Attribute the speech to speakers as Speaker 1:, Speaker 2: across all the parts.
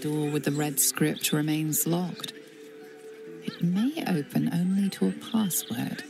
Speaker 1: Door with the red script remains locked. It may open only to a password.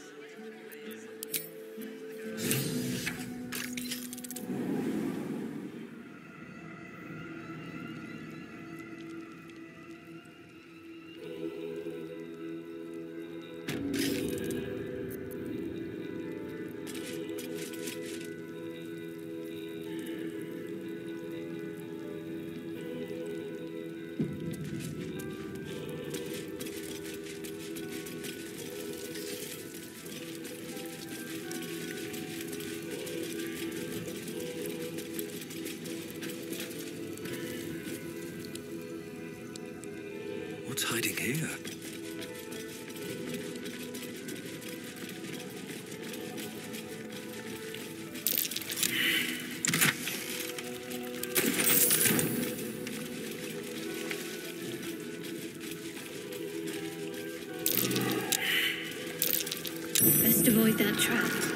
Speaker 2: Best avoid that trap.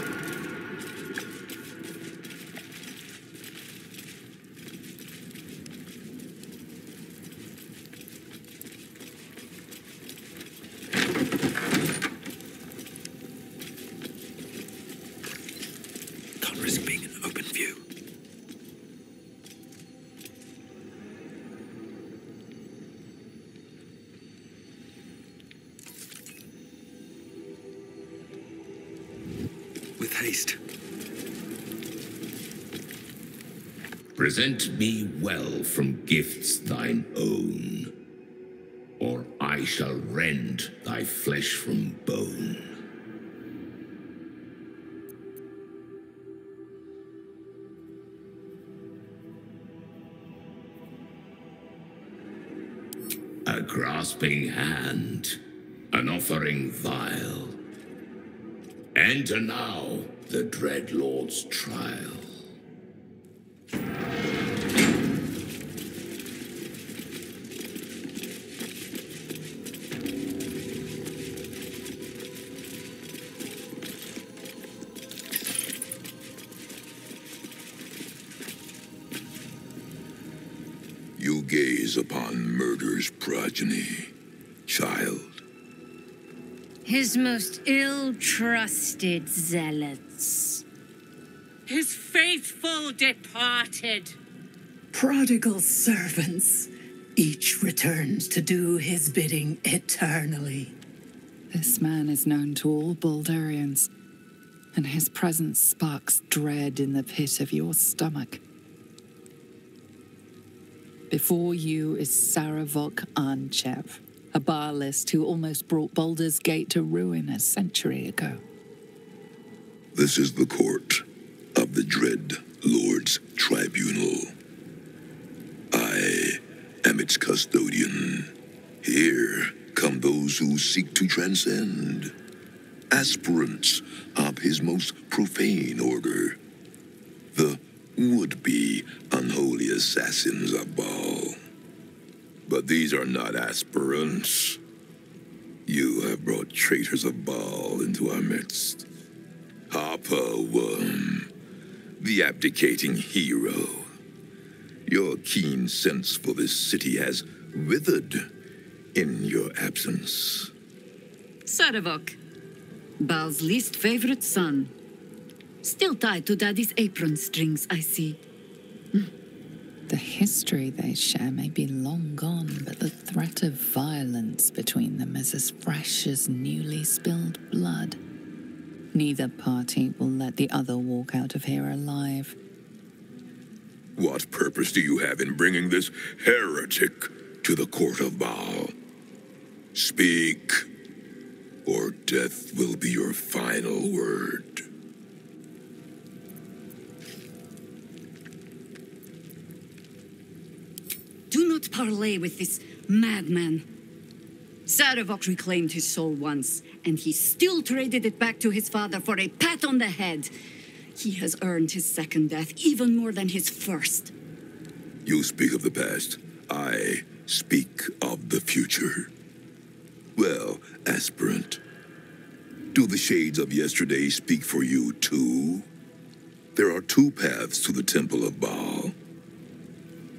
Speaker 3: With haste.
Speaker 4: Present me well from gifts thine own, or I shall rend thy flesh from bone. A grasping hand, an offering vile. Enter now the Dread Lord's trial.
Speaker 5: You gaze upon murder's progeny.
Speaker 2: His most ill-trusted zealots.
Speaker 6: His faithful departed.
Speaker 7: Prodigal servants, each returns to do his bidding eternally.
Speaker 1: This man is known to all Baldurians, and his presence sparks dread in the pit of your stomach. Before you is Sarevok Anchev, a Bhaalist who almost brought Baldur's Gate to ruin a century ago.
Speaker 5: This is the court of the Dread Lord's Tribunal. I am its custodian. Here come those who seek to transcend, aspirants of his most profane order, the would-be unholy assassins of Bhaal. But these are not aspirants. You have brought traitors of Bhaal into our midst. Harper Worm, the abdicating hero. Your keen sense for this city has withered in your absence.
Speaker 8: Sarevok, Bhaal's least favorite son. Still tied to Daddy's apron strings, I see. Hmm.
Speaker 1: The history they share may be long gone, but the threat of violence between them is as fresh as newly spilled blood. Neither party will let the other walk out of here alive.
Speaker 5: What purpose do you have in bringing this heretic to the court of Bhaal? Speak, or death will be your final word.
Speaker 8: Parley with this madman. Sarevok reclaimed his soul once, and he still traded it back to his father for a pat on the head. He has earned his second death even more than his first.
Speaker 5: You speak of the past. I speak of the future. Well, aspirant, do the shades of yesterday speak for you too? There are two paths to the Temple of Bhaal.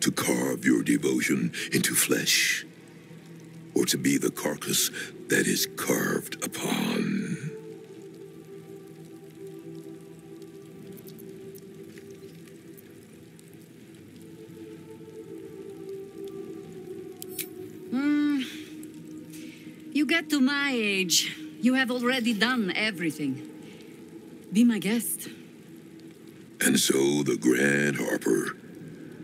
Speaker 5: to carve your devotion into flesh, or to be the carcass that is carved upon. Hmm.
Speaker 8: You get to my age, you have already done everything. Be my guest.
Speaker 5: And so the Grand Harper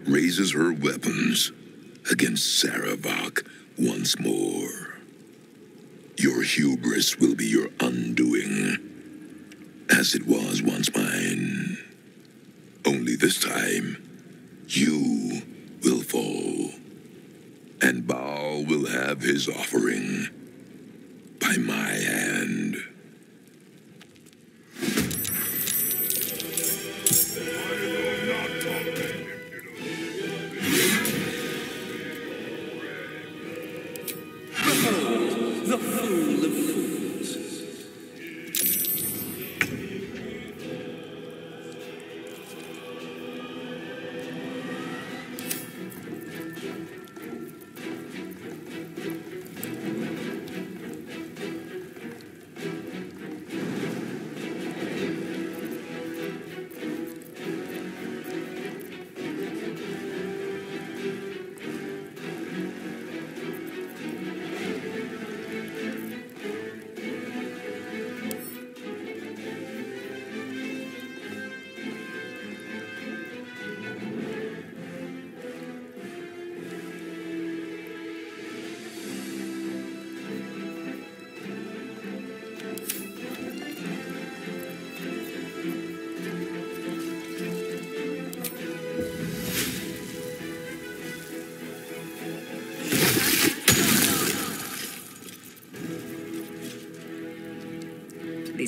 Speaker 5: raises her weapons against Sarevok once more. Your hubris will be your undoing, as it was once mine. Only this time, you will fall, and Bhaal will have his offering by my hand.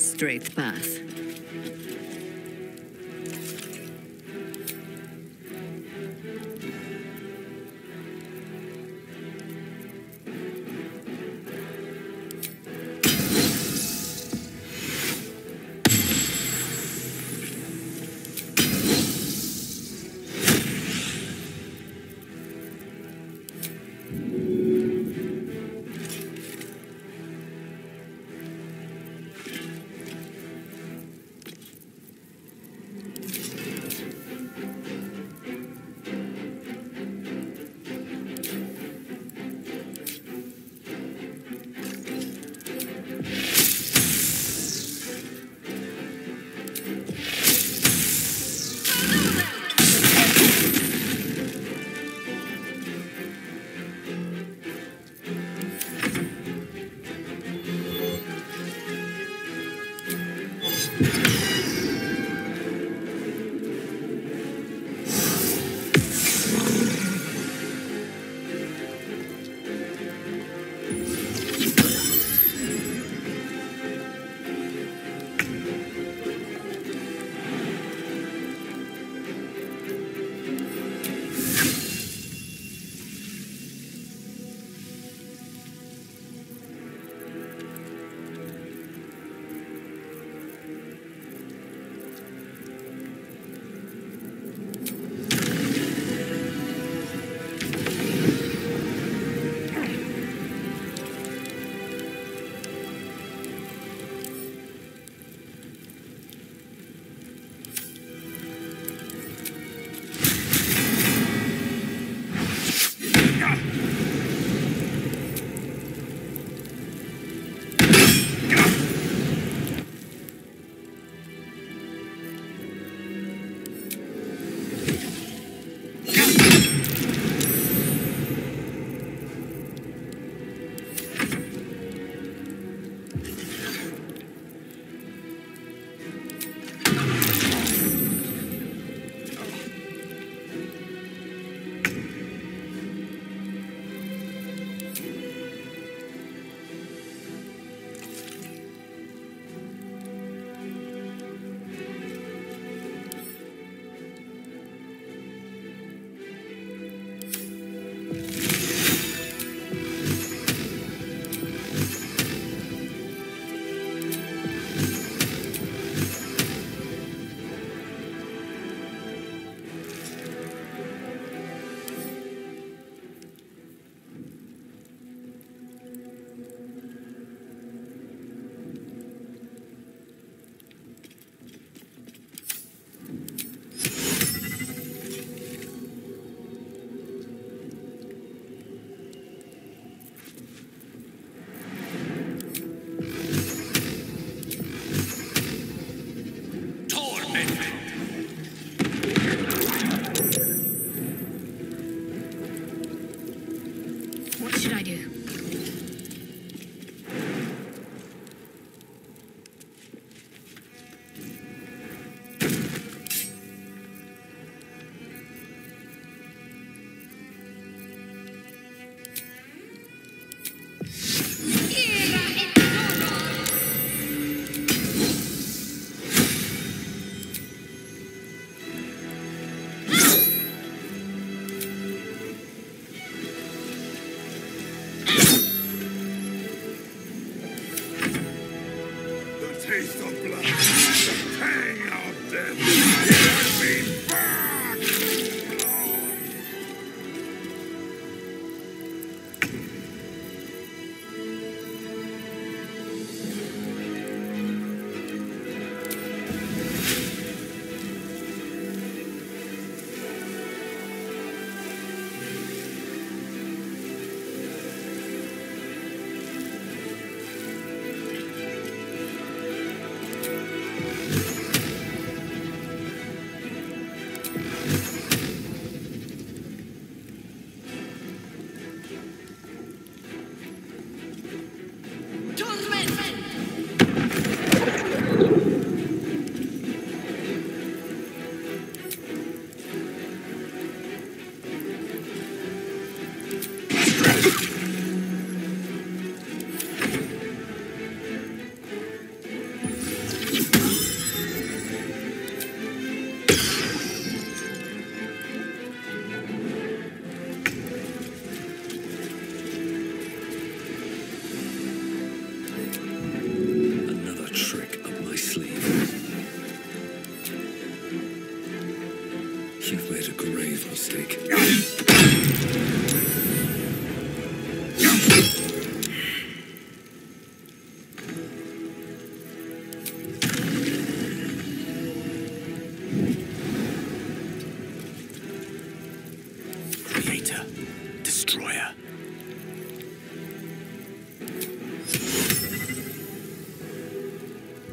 Speaker 8: Straight path.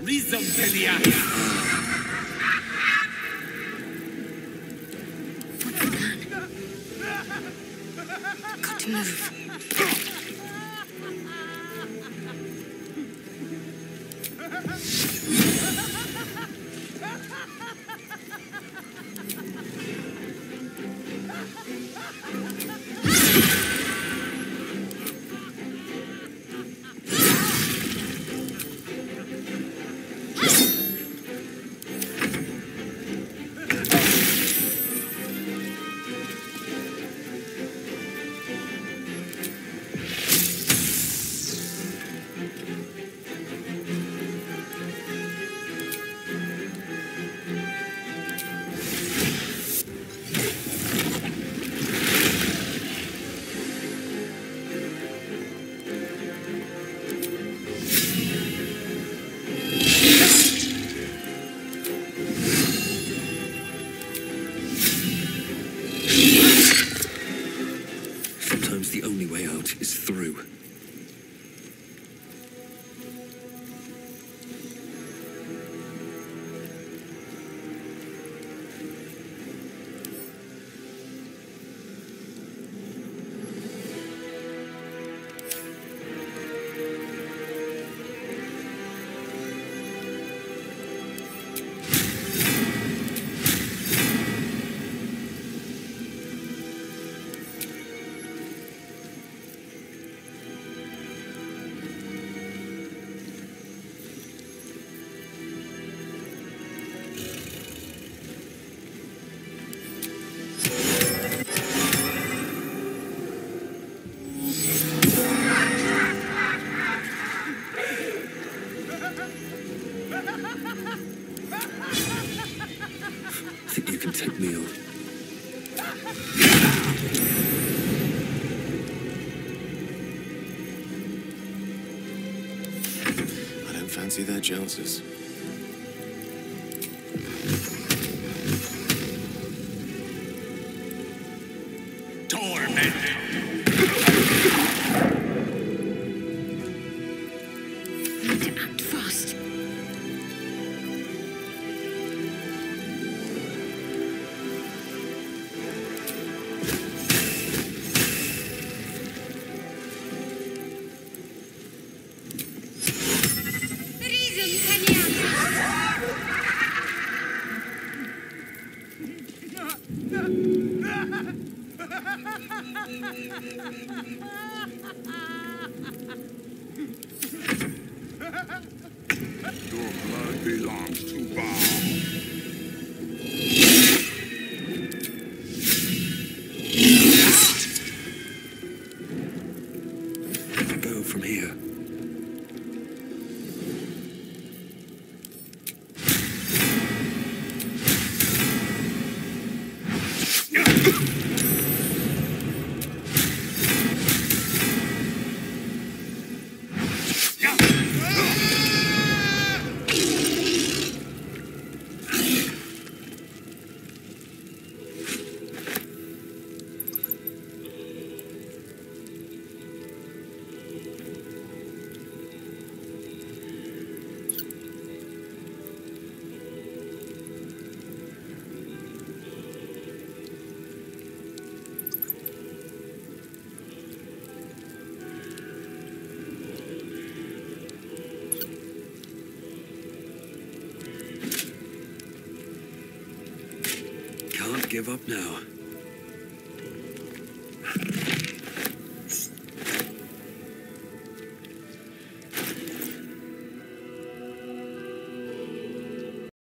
Speaker 9: Reason tell ya. What's the
Speaker 2: plan?
Speaker 3: Got to move.
Speaker 2: fancy their
Speaker 3: chances. Can you give up now.